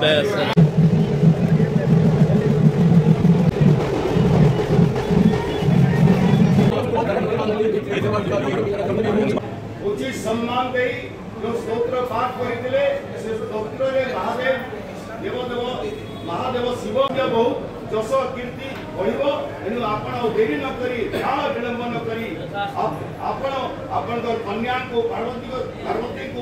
ବେଶ ଉଚିତ ସମ୍ମାନ ଦେଇ ଯେଉଁ ସ୍ତୋତ୍ର ପାଠ କରିଥିଲେ ସେ ସ୍ତୋତ୍ରରେ ମହାଦେବ ଦେବଦେବ ମହାଦେବ ଶିବ ବହୁତ ଯଶ କୀର୍ତ୍ତି ବଢ଼ିବ ତେଣୁ ଆପଣ ଆଉ ଡେରି ନ କରି କାଳ ବିଳମ୍ବ ନ କରି ଆପଣ ଆପଣଙ୍କର କନ୍ୟାଙ୍କୁ ପାର୍ବତୀକୁ ପାର୍ବତୀଙ୍କୁ